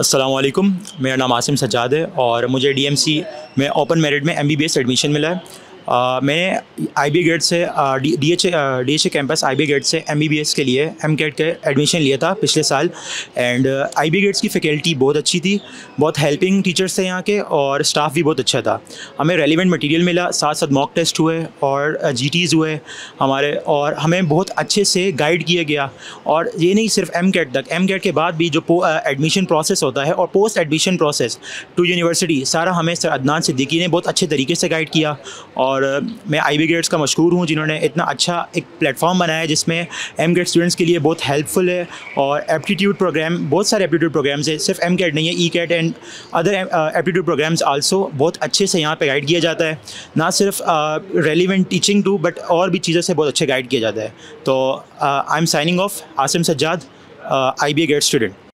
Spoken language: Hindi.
असलकुम मेरा नाम आसिम सजाद है और मुझे डीएमसी में ओपन मेरिट में एमबीबीएस एडमिशन मिला है। मैंने आई बी गेट से D H D H A campus I B gate से एम बी बी एस के लिए एम गेट के एडमिशन लिया था पिछले साल। एंड आई बी गेट्स की फैकल्टी बहुत अच्छी थी, बहुत हेल्पिंग टीचर्स थे यहाँ के और स्टाफ भी बहुत अच्छा था। हमें रेलिवेंट मटेरियल मिला साथ साथ मॉक टेस्ट हुए और जी टीज़ हुए हमारे और हमें बहुत अच्छे से गाइड किया गया। और ये नहीं सिर्फ़ एम गेट तक एम गेट के बाद भी जो एडमिशन प्रोसेस होता है और post admission process to university सारा हमें सर, अदनान सिद्दीकी ने बहुत अच्छे तरीके से गाइड किया और और मैं आई बी ग्रेड्स का मशहूर हूँ, जिन्होंने इतना अच्छा एक प्लेटफॉर्म बनाया है जिसमें एम ग्रेड स्टूडेंट्स के लिए बहुत हेल्पफुल है और एप्टीट्यूड प्रोग्राम बहुत सारे एप्टीट्यूड प्रोग्राम्स है। सिर्फ़ एम कैट नहीं है E CAT and other aptitude programmes also बहुत अच्छे से यहाँ पे गाइड किया जाता है। ना सिर्फ़ रेलिवेंट टीचिंग टू बट और भी चीज़ों से बहुत अच्छे गाइड किया जाता है। तो I am signing off Asim Sajjad I B gate student